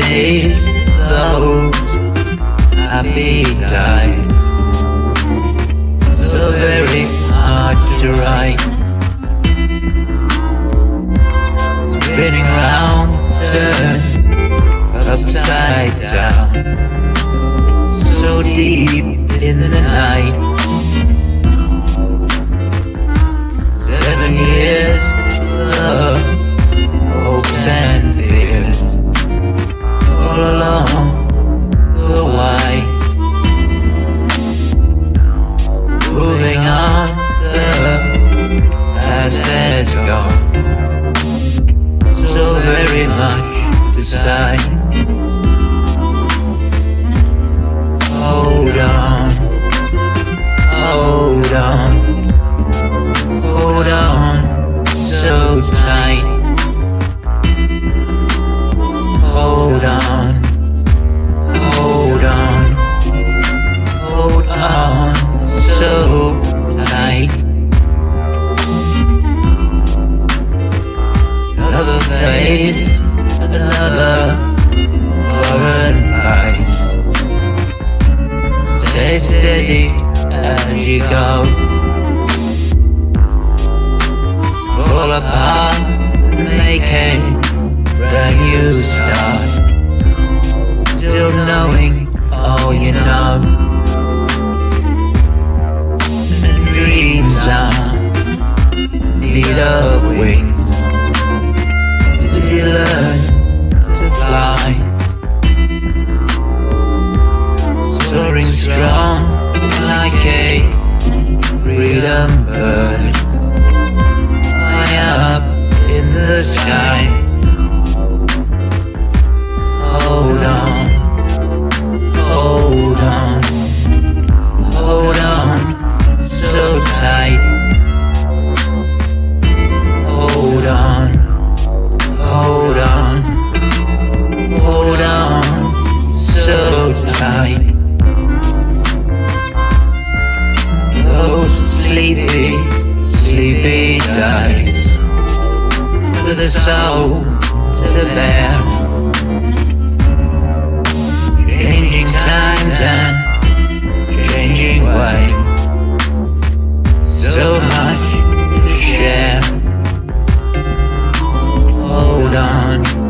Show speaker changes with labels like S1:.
S1: days, those happy days. So very hard to write. Spinning round, turned upside down. So deep in the night. Has gone. So very much to go. Fall apart a brand new start. Still knowing all you know. Dreams are need of wings. As you learn to fly. soaring strong like a freedom bird. the soul to bear. Changing times and changing ways. So much to share. Hold on.